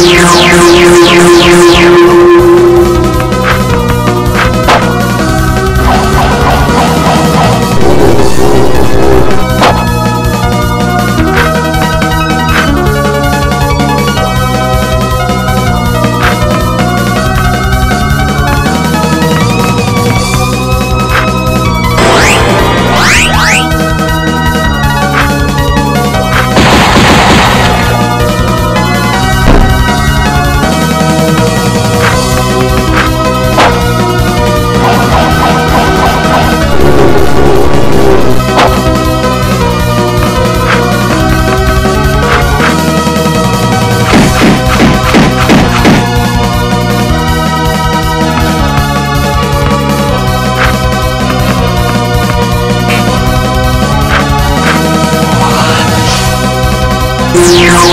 you.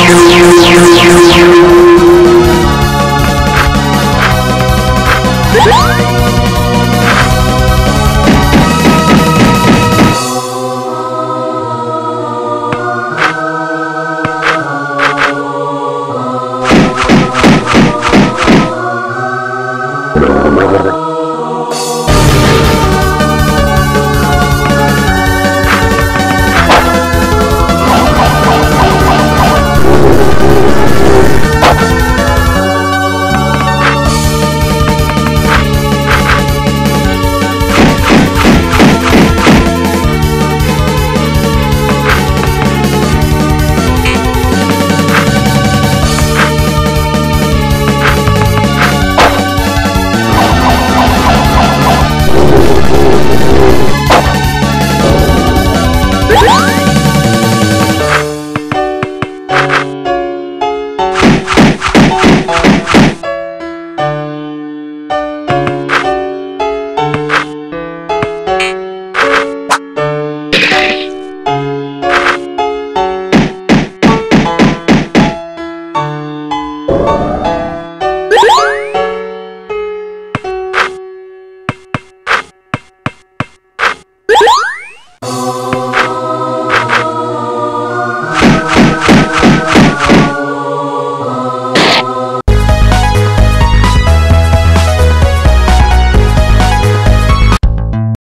you.